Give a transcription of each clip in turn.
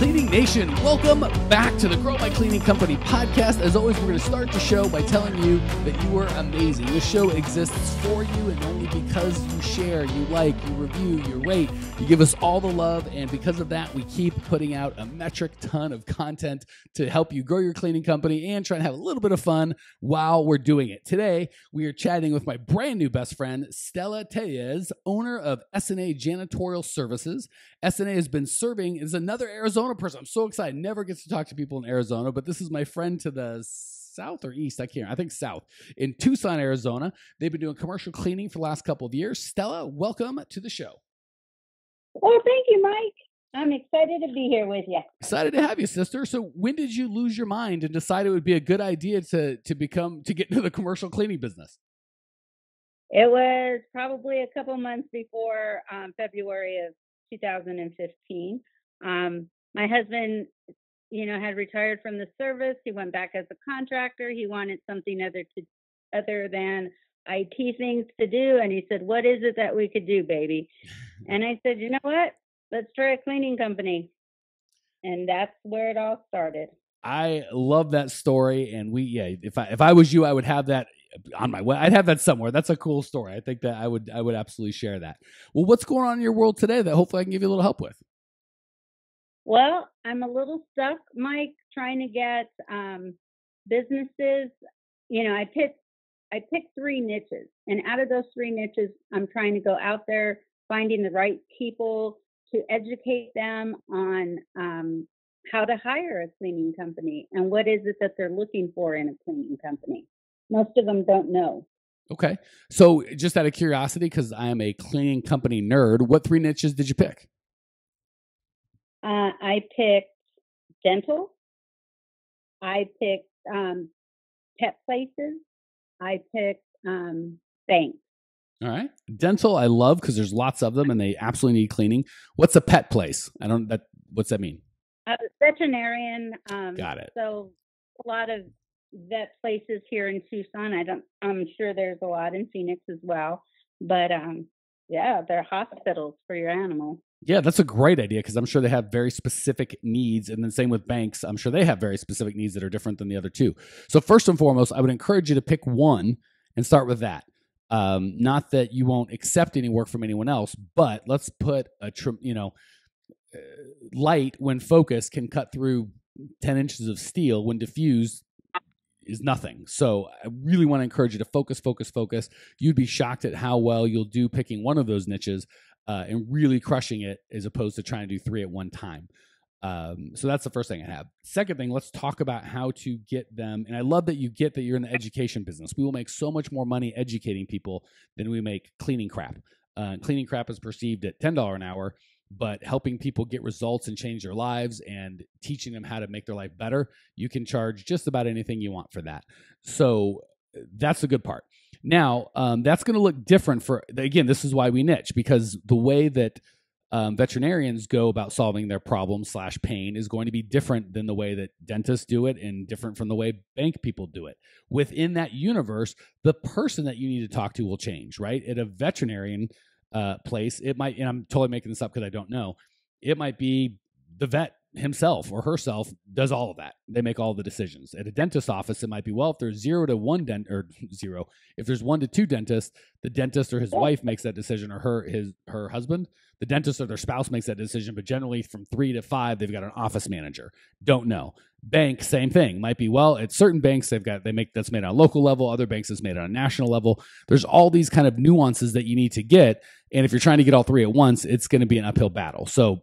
Cleaning Nation, welcome back to the Grow My Cleaning Company podcast. As always, we're going to start the show by telling you that you are amazing. This show exists for you and only because you share, you like, you review, you rate, you give us all the love. And because of that, we keep putting out a metric ton of content to help you grow your cleaning company and try and have a little bit of fun while we're doing it. Today, we are chatting with my brand new best friend, Stella Tellez, owner of SNA Janitorial Services. SNA has been serving is another Arizona person. I'm so excited. Never gets to talk to people in Arizona, but this is my friend to the south or east. I can't. I think south in Tucson, Arizona. They've been doing commercial cleaning for the last couple of years. Stella, welcome to the show. Well, thank you, Mike. I'm excited to be here with you. Excited to have you, sister. So, when did you lose your mind and decide it would be a good idea to to become to get into the commercial cleaning business? It was probably a couple months before um, February of 2015. Um, my husband, you know, had retired from the service. He went back as a contractor. He wanted something other to other than IT things to do, and he said, "What is it that we could do, baby?" And I said, "You know what? Let's try a cleaning company." And that's where it all started. I love that story, and we yeah. If I if I was you, I would have that on my way. I'd have that somewhere. That's a cool story. I think that I would I would absolutely share that. Well, what's going on in your world today that hopefully I can give you a little help with? Well, I'm a little stuck, Mike, trying to get um, businesses. You know, I picked I picked three niches, and out of those three niches, I'm trying to go out there, finding the right people to educate them on um, how to hire a cleaning company and what is it that they're looking for in a cleaning company. Most of them don't know. Okay. So, just out of curiosity, because I am a cleaning company nerd, what three niches did you pick? Uh, I picked dental. I picked um, pet places. I picked um, banks. All right. Dental, I love because there's lots of them and they absolutely need cleaning. What's a pet place? I don't that. What's that mean? Uh, veterinarian. Um, Got it. So a lot of vet places here in Tucson. I don't. I'm sure there's a lot in Phoenix as well. But um, yeah, they're hospitals for your animal. Yeah, that's a great idea because I'm sure they have very specific needs. And then same with banks, I'm sure they have very specific needs that are different than the other two. So first and foremost, I would encourage you to pick one and start with that. Um, not that you won't accept any work from anyone else, but let's put a you know uh, light when focused can cut through 10 inches of steel when diffused is nothing. So I really want to encourage you to focus, focus, focus. You'd be shocked at how well you'll do picking one of those niches uh, and really crushing it as opposed to trying to do three at one time. Um, so that's the first thing I have. Second thing, let's talk about how to get them. And I love that you get that you're in the education business. We will make so much more money educating people than we make cleaning crap. Uh, cleaning crap is perceived at ten dollar an hour, but helping people get results and change their lives and teaching them how to make their life better, you can charge just about anything you want for that. So that's the good part. Now, um, that's going to look different for, again, this is why we niche because the way that um, veterinarians go about solving their problem slash pain is going to be different than the way that dentists do it and different from the way bank people do it. Within that universe, the person that you need to talk to will change, right? At a veterinarian uh, place, it might, and I'm totally making this up because I don't know, it might be the vet himself or herself does all of that. They make all the decisions. At a dentist office, it might be well if there's zero to one dent or zero. If there's one to two dentists, the dentist or his wife makes that decision, or her his her husband. The dentist or their spouse makes that decision. But generally, from three to five, they've got an office manager. Don't know. Bank, same thing. Might be well at certain banks they've got they make that's made on a local level. Other banks it's made on a national level. There's all these kind of nuances that you need to get. And if you're trying to get all three at once, it's going to be an uphill battle. So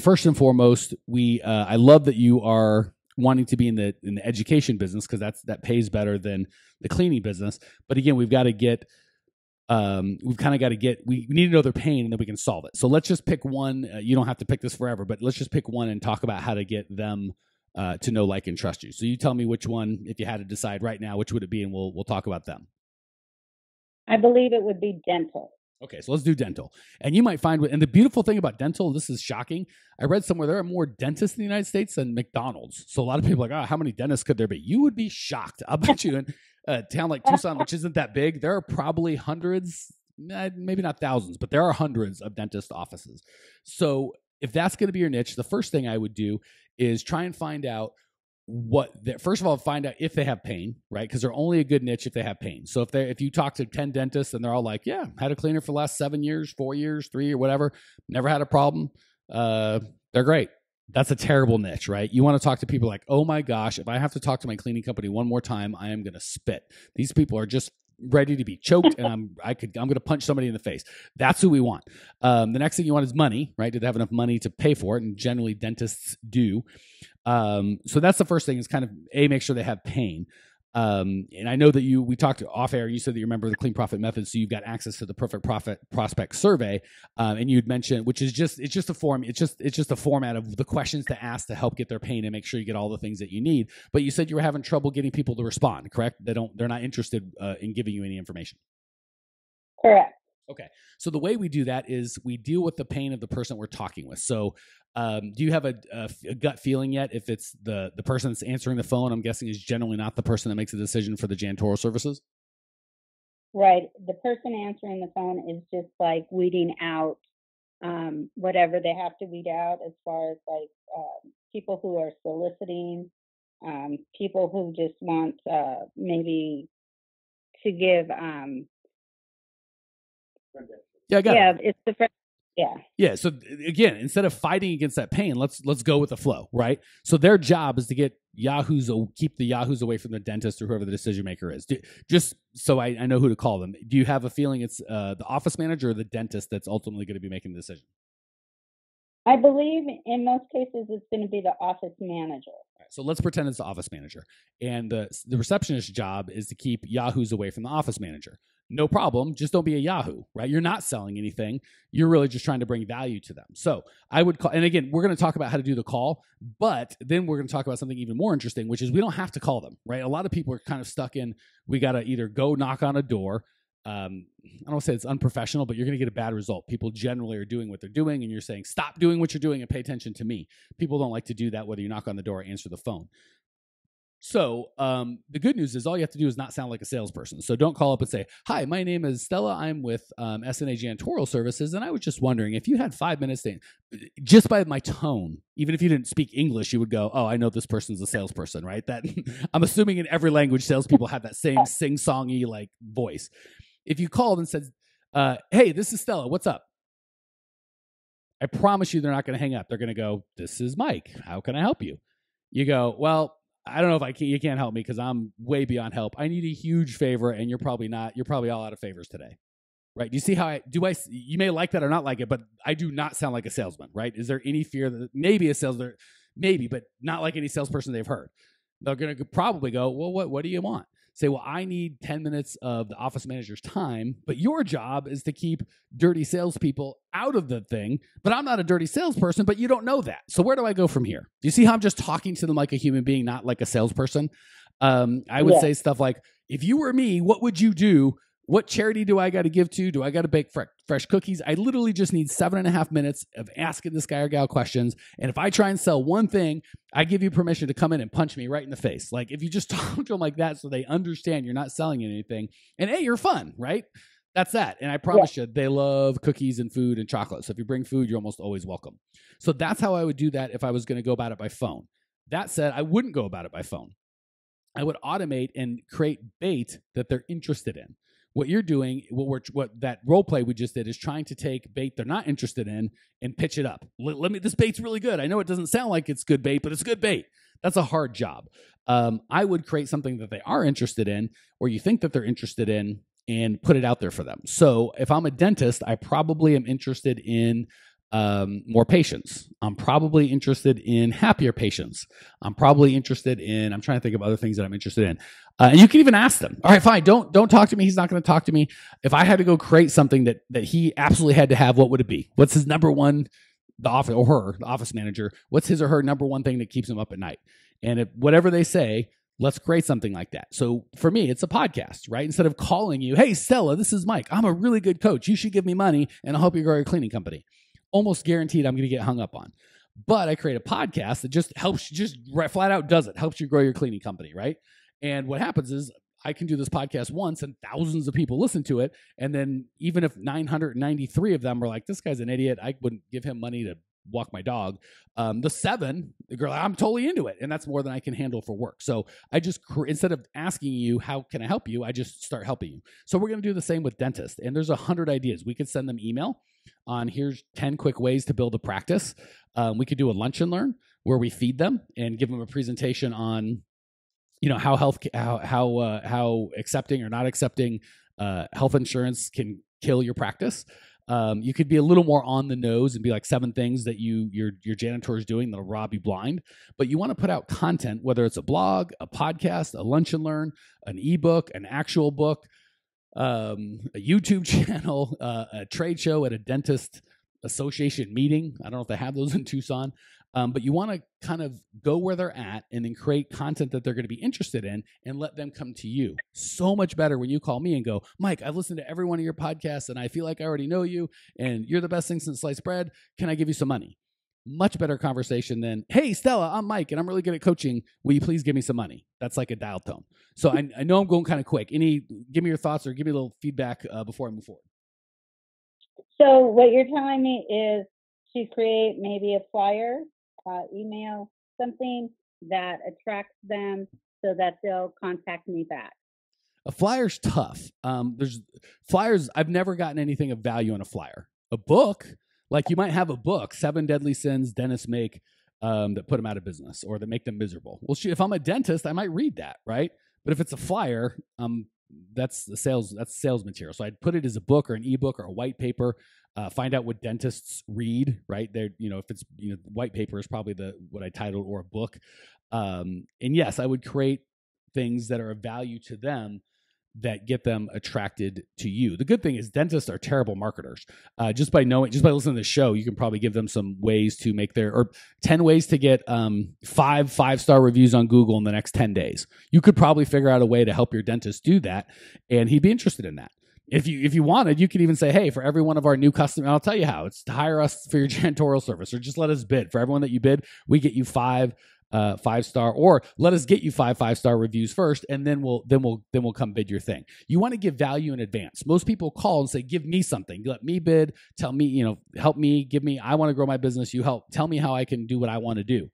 first and foremost, we uh, I love that you are wanting to be in the in the education business because that's that pays better than the cleaning business. But again, we've got to get um, we've kind of got to get we need to know their pain and then we can solve it. So let's just pick one. Uh, you don't have to pick this forever, but let's just pick one and talk about how to get them uh, to know, like, and trust you. So you tell me which one, if you had to decide right now, which would it be, and we'll we'll talk about them. I believe it would be dental. Okay, so let's do dental. And you might find, and the beautiful thing about dental, this is shocking. I read somewhere there are more dentists in the United States than McDonald's. So a lot of people are like, oh, how many dentists could there be? You would be shocked. I'll bet you in a town like Tucson, which isn't that big, there are probably hundreds, eh, maybe not thousands, but there are hundreds of dentist offices. So if that's going to be your niche, the first thing I would do is try and find out what first of all find out if they have pain right? Because they're only a good niche if they have pain. So if they if you talk to 10 dentists and they're all like yeah had a cleaner for the last seven years four years three or whatever never had a problem uh they're great. That's a terrible niche right? You want to talk to people like oh my gosh if i have to talk to my cleaning company one more time i am going to spit. These people are just ready to be choked and I'm I could I'm gonna punch somebody in the face. That's who we want. Um, the next thing you want is money, right? Do they have enough money to pay for it? And generally dentists do. Um, so that's the first thing is kind of a make sure they have pain. Um, and I know that you we talked off air. You said that you remember the clean profit method, so you've got access to the perfect profit prospect survey. Um, and you'd mentioned, which is just it's just a form. It's just it's just a format of the questions to ask to help get their pain and make sure you get all the things that you need. But you said you were having trouble getting people to respond. Correct? They don't. They're not interested uh, in giving you any information. Correct. Okay. So the way we do that is we deal with the pain of the person we're talking with. So um, do you have a, a, a, gut feeling yet if it's the the person that's answering the phone? I'm guessing is generally not the person that makes a decision for the janitorial services. Right. The person answering the phone is just like weeding out um, whatever they have to weed out as far as like uh, people who are soliciting, um, people who just want uh, maybe to give. Um, yeah, I got yeah, it. it's the yeah. Yeah. So again, instead of fighting against that pain, let's let's go with the flow, right? So their job is to get Yahoos keep the Yahoos away from the dentist or whoever the decision maker is. Do, just so I, I, know who to call them. Do you have a feeling it's uh, the office manager or the dentist that's ultimately going to be making the decision? I believe in most cases it's going to be the office manager. So let's pretend it's the office manager, and the the receptionist's job is to keep Yahoos away from the office manager no problem. Just don't be a Yahoo, right? You're not selling anything. You're really just trying to bring value to them. So I would call, and again, we're going to talk about how to do the call, but then we're going to talk about something even more interesting, which is we don't have to call them, right? A lot of people are kind of stuck in, we got to either go knock on a door. Um, I don't say it's unprofessional, but you're going to get a bad result. People generally are doing what they're doing, and you're saying, stop doing what you're doing and pay attention to me. People don't like to do that, whether you knock on the door or answer the phone. So um, the good news is all you have to do is not sound like a salesperson. So don't call up and say, "Hi, my name is Stella. I'm with um, SNA Janitorial Services, and I was just wondering if you had five minutes to." Just by my tone, even if you didn't speak English, you would go, "Oh, I know this person's a salesperson, right?" That I'm assuming in every language, salespeople have that same sing-songy like voice. If you called and said, uh, "Hey, this is Stella. What's up?" I promise you, they're not going to hang up. They're going to go, "This is Mike. How can I help you?" You go, "Well." I don't know if I can. You can't help me because I'm way beyond help. I need a huge favor, and you're probably not. You're probably all out of favors today, right? Do you see how I do? I you may like that or not like it, but I do not sound like a salesman, right? Is there any fear that maybe a salesman, maybe, but not like any salesperson they've heard? They're gonna probably go, well, what what do you want? Say, well, I need 10 minutes of the office manager's time, but your job is to keep dirty salespeople out of the thing. But I'm not a dirty salesperson, but you don't know that. So where do I go from here? Do you see how I'm just talking to them like a human being, not like a salesperson? Um, I would yeah. say stuff like, if you were me, what would you do what charity do I got to give to? Do I got to bake fre- fresh cookies? I literally just need seven and a half minutes of asking this guy or gal questions. And if I try and sell one thing, I give you permission to come in and punch me right in the face. Like if you just talk to them like that so they understand you're not selling anything, and hey, you're fun, right? That's that. And I promise yeah. you, they love cookies and food and chocolate. So if you bring food, you're almost always welcome. So that's how I would do that if I was going to go about it by phone. That said, I wouldn't go about it by phone. I would automate and create bait that they're interested in what you're doing, what we're what that role play we just did is trying to take bait they're not interested in and pitch it up. Let, let me this bait's really good. I know it doesn't sound like it's good bait, but it's good bait. That's a hard job. Um, I would create something that they are interested in, or you think that they're interested in, and put it out there for them. So if I'm a dentist, I probably am interested in um, more patients. I'm probably interested in happier patients. I'm probably interested in. I'm trying to think of other things that I'm interested in. Uh, and you can even ask them. All right, fine. Don't don't talk to me. He's not going to talk to me. If I had to go create something that that he absolutely had to have, what would it be? What's his number one? The office or her, the office manager. What's his or her number one thing that keeps him up at night? And if whatever they say, let's create something like that. So for me, it's a podcast, right? Instead of calling you, hey Stella, this is Mike. I'm a really good coach. You should give me money, and I'll help you grow your cleaning company almost guaranteed I'm going to get hung up on. But I create a podcast that just helps, just right, flat out does it, helps you grow your cleaning company, right? And what happens is I can do this podcast once and thousands of people listen to it. And then even if 993 of them are like, this guy's an idiot, I wouldn't give him money to walk my dog. Um, the seven, the girl, I'm totally into it, and that's more than I can handle for work. So I just instead of asking you how can I help you, I just start helping you. So we're going to do the same with dentists, and there's a hundred ideas. We could send them email on here's ten quick ways to build a practice. Um, we could do a lunch and learn where we feed them and give them a presentation on you know how health how how uh, how accepting or not accepting uh, health insurance can kill your practice. Um, you could be a little more on the nose and be like seven things that you your your janitor is doing that'll rob you blind. But you want to put out content, whether it's a blog, a podcast, a lunch and learn, an ebook, an actual book, um, a YouTube channel, uh, a trade show at a dentist association meeting. I don't know if they have those in Tucson. Um, but you want to kind of go where they're at and then create content that they're going to be interested in and let them come to you. So much better when you call me and go, Mike, I've listened to every one of your podcasts and I feel like I already know you and you're the best thing since sliced bread. Can I give you some money? Much better conversation than, hey, Stella, I'm Mike and I'm really good at coaching. Will you please give me some money? That's like a dial tone. So I, I know I'm going kind of quick. Any, give me your thoughts or give me a little feedback uh, before I move forward. So what you're telling me is to create maybe a flyer uh, email, something that attracts them so that they'll contact me back. A flyer's tough. Um, there's flyers. I've never gotten anything of value on a flyer. A book, like you might have a book, Seven Deadly Sins dentists make um, that put them out of business or that make them miserable. Well, if I'm a dentist, I might read that, right? But if it's a flyer, um, that's the sales that's sales material. So I'd put it as a book or an ebook or a white paper uh, find out what dentists read right there you know if it's you know white paper is probably the what i titled or a book um, and yes i would create things that are of value to them that get them attracted to you. The good thing is dentists are terrible marketers. Uh, just by knowing, just by listening to the show, you can probably give them some ways to make their or ten ways to get um, five five star reviews on Google in the next ten days. You could probably figure out a way to help your dentist do that, and he'd be interested in that if you if you wanted, you could even say, "Hey, for every one of our new customers, I'll tell you how it's to hire us for your janitorial service, or just let us bid for everyone that you bid. We get you five uh, five star, or let us get you five five star reviews first, and then we'll then we'll then we'll come bid your thing. You want to give value in advance. Most people call and say, "Give me something. Let me bid. Tell me, you know, help me. Give me. I want to grow my business. You help. Tell me how I can do what I want to do."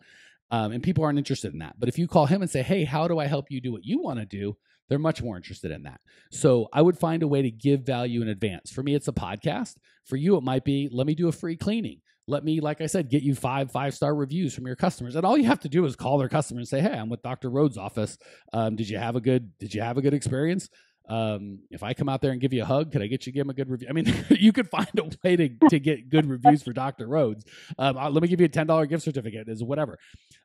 Um, and people aren't interested in that. But if you call him and say, "Hey, how do I help you do what you want to do?" They're much more interested in that. So I would find a way to give value in advance. For me, it's a podcast. For you, it might be let me do a free cleaning. Let me, like I said, get you five five star reviews from your customers. And all you have to do is call their customer and say, "Hey, I'm with Dr. Rhodes' office. Um, did you have a good Did you have a good experience? Um, if I come out there and give you a hug, could I get you give him a good review? I mean, you could find a way to, to get good reviews for Dr. Rhodes. Um, let me give you a $10 gift certificate is whatever.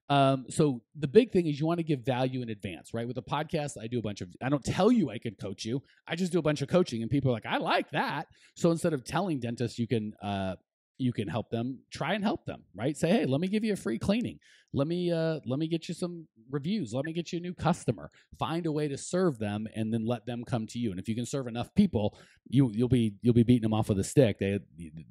Um, so the big thing is you want to give value in advance, right? With a podcast, I do a bunch of, I don't tell you I can coach you. I just do a bunch of coaching and people are like, I like that. So instead of telling dentists you can, uh, you can help them try and help them right? Say hey let me give you a free cleaning. Let me uh let me get you some reviews. Let me get you a new customer. Find a way to serve them and then let them come to you. And if you can serve enough people you you'll be you'll be beating them off with a stick. They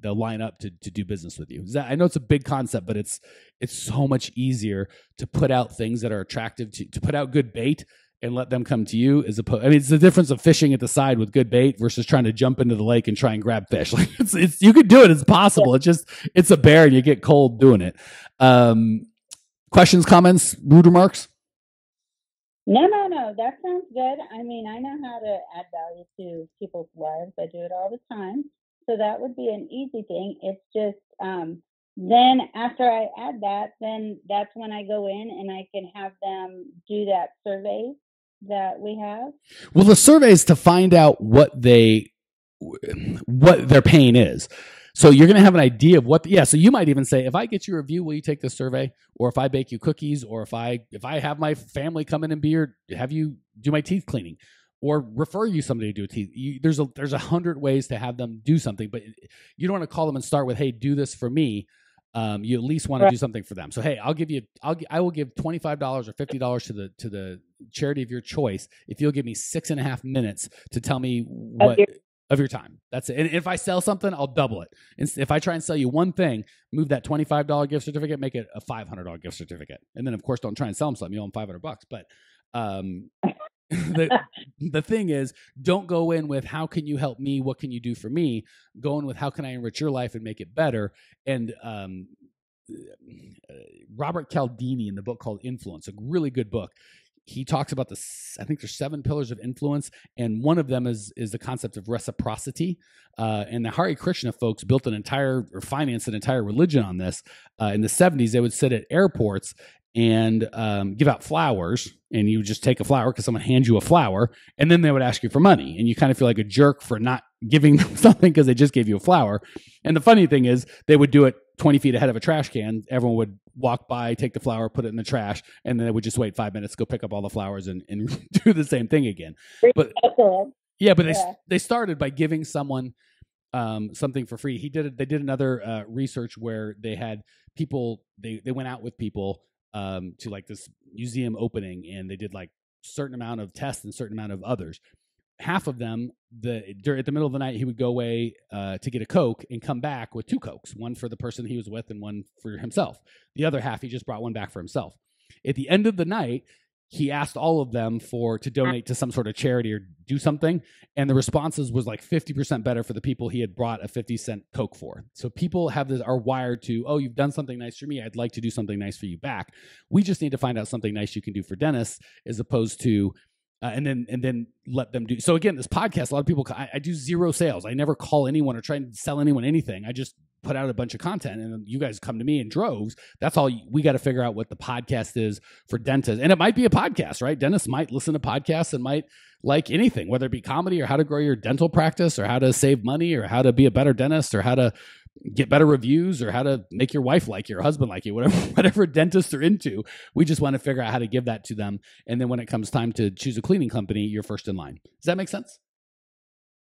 they'll line up to to do business with you. I know it's a big concept but it's it's so much easier to put out things that are attractive to to put out good bait and let them come to you as opposed. I mean, it's the difference of fishing at the side with good bait versus trying to jump into the lake and try and grab fish. Like it's, it's you could do it. It's possible. It's just it's a bear and you get cold doing it. Um, questions, comments, rude remarks. No, no, no. That sounds good. I mean, I know how to add value to people's lives. I do it all the time. So that would be an easy thing. It's just um, then after I add that, then that's when I go in and I can have them do that survey that we have? Well, the survey is to find out what they what their pain is. So you're going to have an idea of what. The, yeah. So you might even say, if I get you a review, will you take this survey? Or if I bake you cookies, or if I if I have my family come in and be your have you do my teeth cleaning, or refer you somebody to do teeth. You, there's a there's a hundred ways to have them do something, but you don't want to call them and start with, hey, do this for me um, you at least want to do something for them. So hey, I'll give you, I'll, I will give twenty five dollars or fifty dollars to the to the charity of your choice if you'll give me six and a half minutes to tell me what. Of your, time. That's it. And if I sell something, I'll double it. And if I try and sell you one thing, move that $25 gift certificate, make it a $500 gift certificate. And then, of course, don't try and sell them something. You owe them 500 bucks. But um, the, the thing is, don't go in with how can you help me? What can you do for me? Go in with how can I enrich your life and make it better? And um, Robert Cialdini in the book called Influence, a really good book. He talks about the I think there's seven pillars of influence, and one of them is is the concept of reciprocity. Uh, and the Hare Krishna folks built an entire or financed an entire religion on this. Uh, in the 70s, they would sit at airports and um, give out flowers and you just take a flower because someone hands you a flower and then they would ask you for money and you kind of feel like a jerk for not giving them something because they just gave you a flower. And the funny thing is they would do it 20 feet ahead of a trash can. Everyone would walk by take the flower put it in the trash and then they would just wait five minutes go pick up all the flowers and, and do the same thing again. But yeah but they, yeah. they started by giving someone um, something for free. He did it they did another uh, research where they had people they, they went out with people um, to like this museum opening, and they did like certain amount of tests and certain amount of others. Half of them, the during, at the middle of the night, he would go away uh, to get a coke and come back with two cokes, one for the person he was with and one for himself. The other half, he just brought one back for himself. At the end of the night, he asked all of them for to donate to some sort of charity or do something. And the responses was like 50% better for the people he had brought a 50 cent coke for. So people have this are wired to oh you've done something nice for me. I'd like to do something nice for you back. We just need to find out something nice you can do for dennis as opposed to uh, and then and then let them do so again this podcast a lot of people I, I do zero sales. I never call anyone or try and sell anyone anything. I just put out a bunch of content and you guys come to me in droves that's all we got to figure out what the podcast is for dentists. And it might be a podcast right? Dentists might listen to podcasts and might like anything whether it be comedy or how to grow your dental practice or how to save money or how to be a better dentist or how to get better reviews or how to make your wife like you or husband like you whatever whatever dentists are into. We just want to figure out how to give that to them. And then when it comes time to choose a cleaning company you're first in line. Does that make sense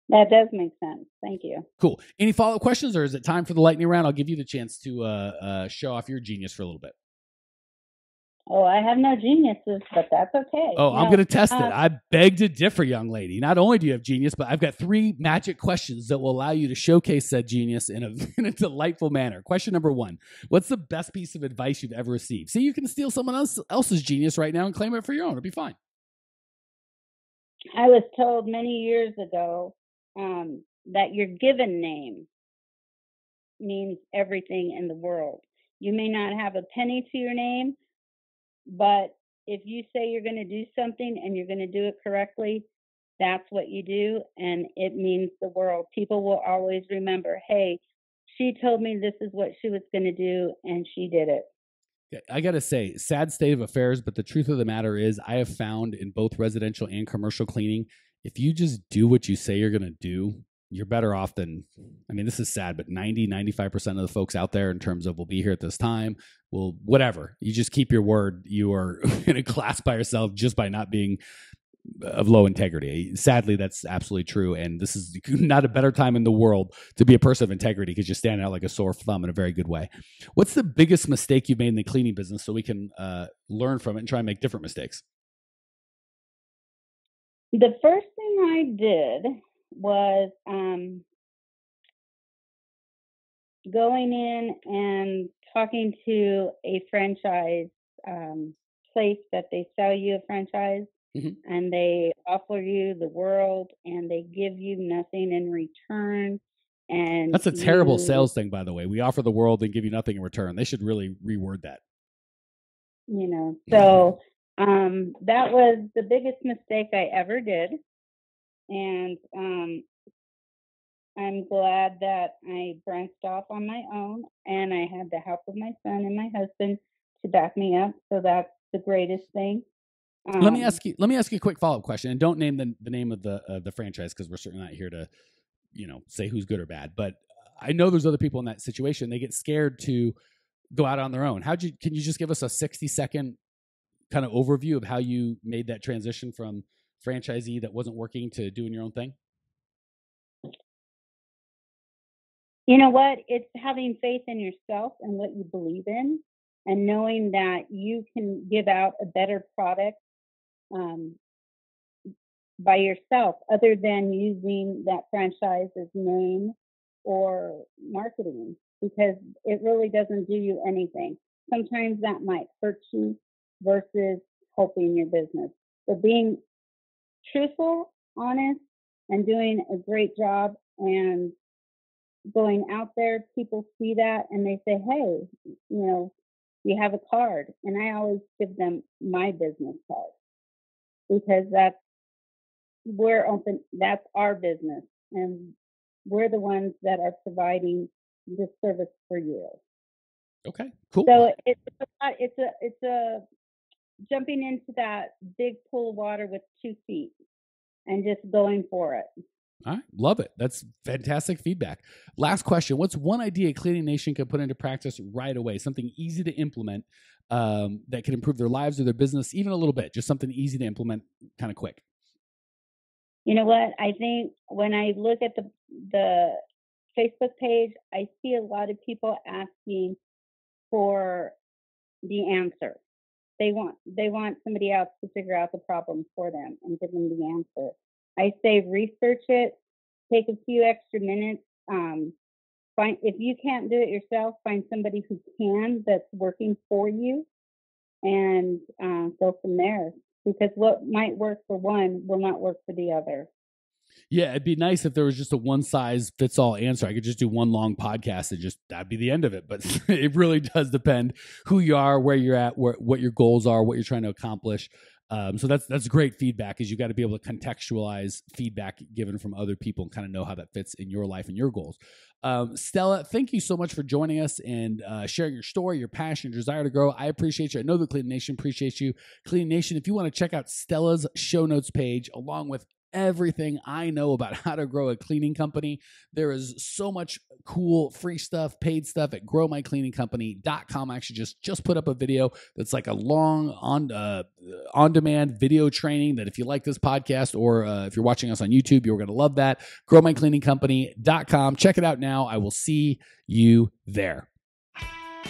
that does make sense. Thank you. Cool. Any follow up questions, or is it time for the lightning round? I'll give you the chance to uh, uh, show off your genius for a little bit. Oh, I have no geniuses, but that's okay. Oh, no, I'm going to test uh, it. I beg to differ, young lady. Not only do you have genius, but I've got three magic questions that will allow you to showcase said genius in a, in a delightful manner. Question number one What's the best piece of advice you've ever received? See, you can steal someone else, else's genius right now and claim it for your own. It'll be fine. I was told many years ago um, that your given name means everything in the world. You may not have a penny to your name, but if you say you're going to do something and you're going to do it correctly, that's what you do, and it means the world. People will always remember, hey, she told me this is what she was going to do, and she did it. I got to say, sad state of affairs, but the truth of the matter is, I have found in both residential and commercial cleaning if you just do what you say you're going to do, you're better off than I mean this is sad but 90 95% of the folks out there in terms of we'll be here at this time, will whatever. You just keep your word. You are in a class by yourself just by not being of low integrity. Sadly, that's absolutely true. And this is not a better time in the world to be a person of integrity because you stand out like a sore thumb in a very good way. What's the biggest mistake you've made in the cleaning business so we can uh, learn from it and try and make different mistakes? The first thing I did was um, going in and talking to a franchise um, place that they sell you a franchise mm-hmm. and they offer you the world and they give you nothing in return. And that's a terrible you, sales thing, by the way. We offer the world and give you nothing in return. They should really reword that. You know, so um, that was the biggest mistake I ever did. And um, I'm glad that I branched off on my own and I had the help of my son and my husband to back me up. So that's the greatest thing. Um, let me um ask you. Let me ask you a quick follow up question, and don't name the, the name of the uh, the franchise because we're certainly not here to, you know, say who's good or bad. But I know there's other people in that situation. They get scared to go out on their own. How'd you? Can you just give us a 60 second kind of overview of how you made that transition from franchisee that wasn't working to doing your own thing? You know what? It's having faith in yourself and what you believe in, and knowing that you can give out a better product um, by yourself, other than using that franchise's name or marketing, because it really doesn't do you anything. Sometimes that might hurt you versus helping your business. So being truthful, honest, and doing a great job and going out there, people see that and they say, hey, you know, we have a card. And I always give them my business card because that's, we're open, that's our business. And we're the ones that are providing this service for you. Okay, cool. So it's a, it's a, it's a jumping into that big pool of water with two feet and just going for it. All right, love it. That's fantastic feedback. Last question: What's one idea Cleaning Nation can put into practice right away? Something easy to implement um, that can improve their lives or their business, even a little bit. Just something easy to implement, kind of quick. You know what? I think when I look at the the Facebook page, I see a lot of people asking for the answer. They want they want somebody else to figure out the problem for them and give them the answer. I say research it, take a few extra minutes. Um, find if you can't do it yourself, find somebody who can that's working for you, and uh, go from there. Because what might work for one will not work for the other. Yeah, it'd be nice if there was just a one size fits all answer. I could just do one long podcast and just that'd be the end of it. But it really does depend who you are, where you're at, where, what your goals are, what you're trying to accomplish. Um, so that's that's great feedback. Is you got to be able to contextualize feedback given from other people and kind of know how that fits in your life and your goals. Um, Stella, thank you so much for joining us and uh, sharing your story, your passion, your desire to grow. I appreciate you. I know the Clean Nation appreciates you. Clean Nation, if you want to check out Stella's show notes page along with everything I know about how to grow a cleaning company. There is so much cool free stuff, paid stuff at growmycleaningcompany.com. I actually just just put up a video that's like a long on uh, on demand video training that if you like this podcast or uh, if you're watching us on YouTube, you're going to love that. growmycleaningcompany.com. Check it out now. I will see you there.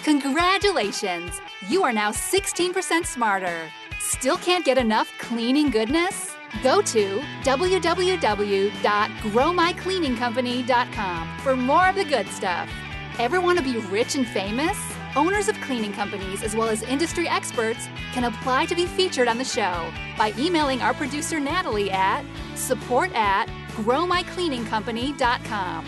Congratulations! You are now 16% smarter. Still can't get enough cleaning goodness? Go to www.growmycleaningcompany.com for more of the good stuff. Ever want to be rich and famous? Owners of cleaning companies, as well as industry experts, can apply to be featured on the show by emailing our producer Natalie at support at growmycleaningcompany.com.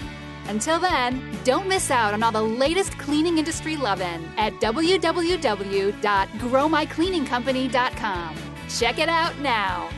Until then, don't miss out on all the latest cleaning industry lovin' at www.growmycleaningcompany.com. Check it out now.